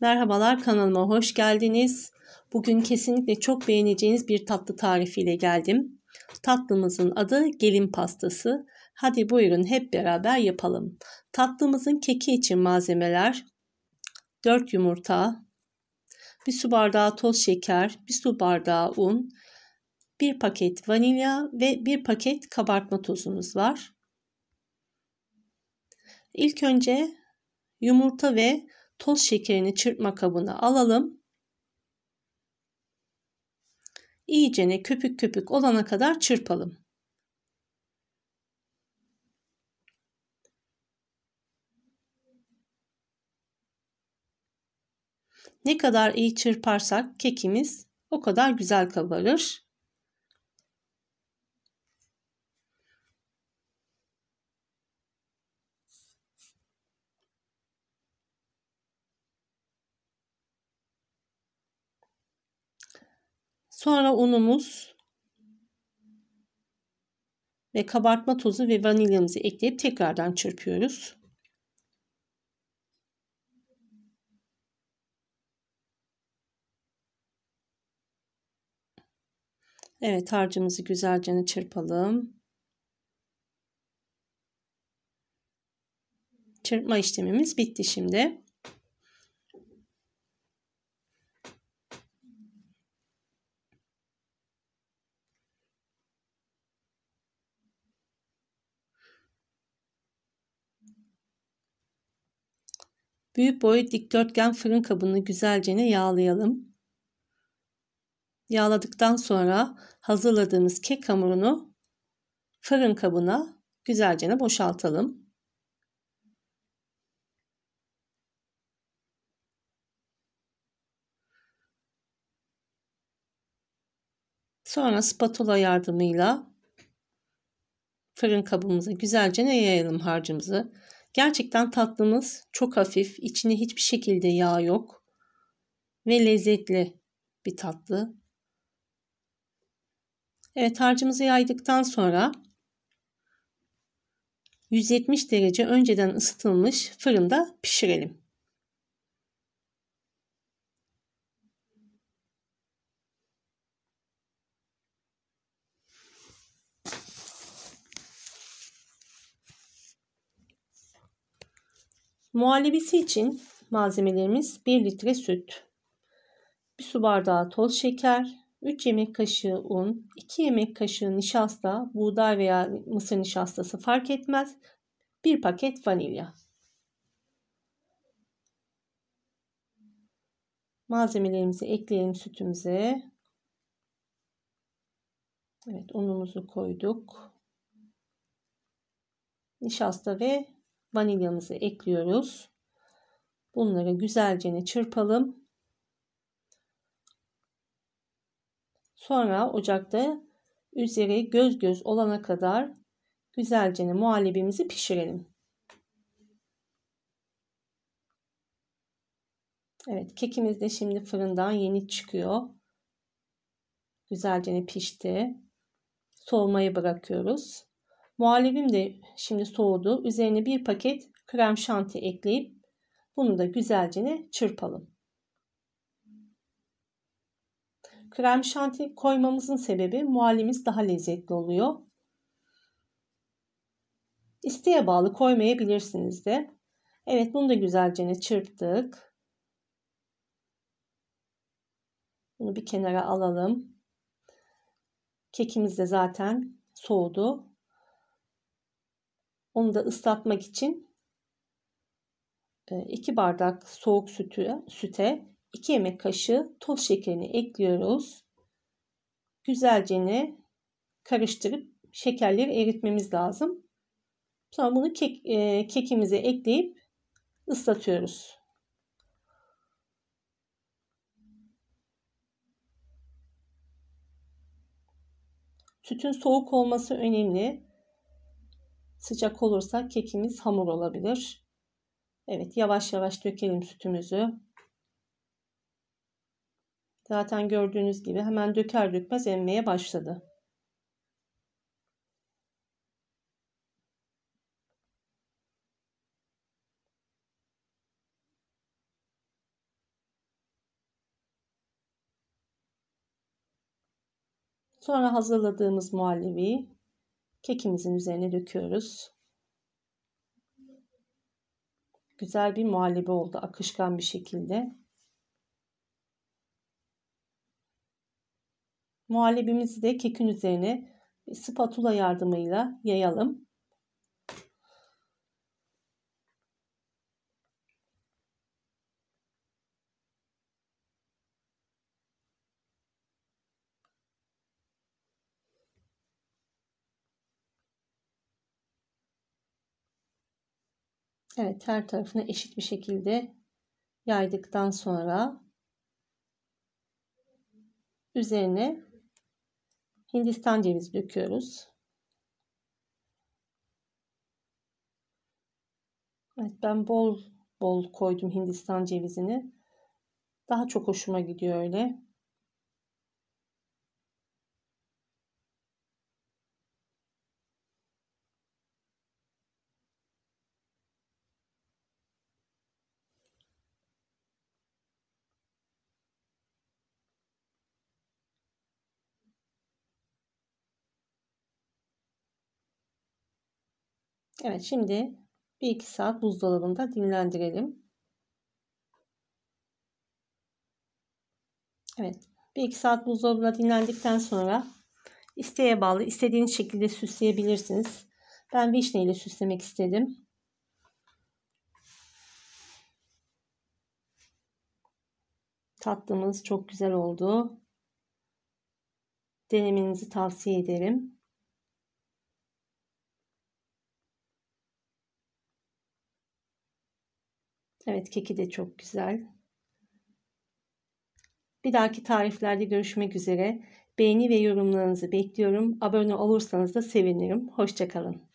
Merhabalar kanalıma hoş geldiniz. Bugün kesinlikle çok beğeneceğiniz bir tatlı tarifiyle geldim. Tatlımızın adı gelin pastası. Hadi buyurun hep beraber yapalım. Tatlımızın keki için malzemeler 4 yumurta, 1 su bardağı toz şeker, 1 su bardağı un, 1 paket vanilya ve 1 paket kabartma tozumuz var. İlk önce yumurta ve toz şekerini çırpma kabına alalım. İyicene köpük köpük olana kadar çırpalım. Ne kadar iyi çırparsak kekimiz o kadar güzel kabarır. Sonra unumuz ve kabartma tozu ve vanilyamızı ekleyip tekrardan çırpıyoruz. Evet harcımızı güzelce çırpalım. Çırpma işlemimiz bitti şimdi. Büyük boy dikdörtgen fırın kabını güzelce yağlayalım. Yağladıktan sonra hazırladığımız kek hamurunu fırın kabına güzelce boşaltalım. Sonra spatula yardımıyla fırın kabımıza güzelce yayalım harcımızı. Gerçekten tatlımız çok hafif. İçinde hiçbir şekilde yağ yok. Ve lezzetli bir tatlı. Evet harcımızı yaydıktan sonra 170 derece önceden ısıtılmış fırında pişirelim. Muhallebisi için malzemelerimiz 1 litre süt, 1 su bardağı toz şeker, 3 yemek kaşığı un, 2 yemek kaşığı nişasta, buğday veya mısır nişastası fark etmez, 1 paket vanilya. Malzemelerimizi ekleyelim sütümüze. Evet unumuzu koyduk. Nişasta ve vanilyamızı ekliyoruz. Bunları güzelce çırpalım. Sonra ocakta üzeri göz göz olana kadar güzelce muhallebimizi pişirelim. Evet kekimiz de şimdi fırından yeni çıkıyor. Güzelce pişti. Soğumaya bırakıyoruz. Muhallebim de şimdi soğudu. Üzerine bir paket krem şanti ekleyip bunu da güzelce çırpalım. Krem şanti koymamızın sebebi muhallimiz daha lezzetli oluyor. İsteğe bağlı koymayabilirsiniz de. Evet bunu da güzelce çırptık. Bunu bir kenara alalım. Kekimiz de zaten soğudu. Onu da ıslatmak için 2 e, bardak soğuk sütü, süte 2 yemek kaşığı toz şekerini ekliyoruz. Güzelce karıştırıp şekerleri eritmemiz lazım. Sonra bunu kek, e, kekimize ekleyip ıslatıyoruz. Sütün soğuk olması önemli. Sıcak olursa kekimiz hamur olabilir. Evet yavaş yavaş dökelim sütümüzü. Zaten gördüğünüz gibi hemen döker dökmez emmeye başladı. Sonra hazırladığımız muhallebiyi kekimizin üzerine döküyoruz. Güzel bir muhallebi oldu akışkan bir şekilde. Muhallebimizi de kekin üzerine spatula yardımıyla yayalım. Evet her tarafını eşit bir şekilde yaydıktan sonra üzerine Hindistan cevizi döküyoruz. Evet ben bol bol koydum Hindistan cevizini. Daha çok hoşuma gidiyor öyle. Evet şimdi 1-2 saat buzdolabında dinlendirelim. Evet 1-2 saat buzdolabında dinlendikten sonra isteğe bağlı istediğiniz şekilde süsleyebilirsiniz. Ben vişne ile süslemek istedim. Tatlımız çok güzel oldu. Denemenizi tavsiye ederim. Evet keki de çok güzel. Bir dahaki tariflerde görüşmek üzere. Beğeni ve yorumlarınızı bekliyorum. Abone olursanız da sevinirim. Hoşçakalın.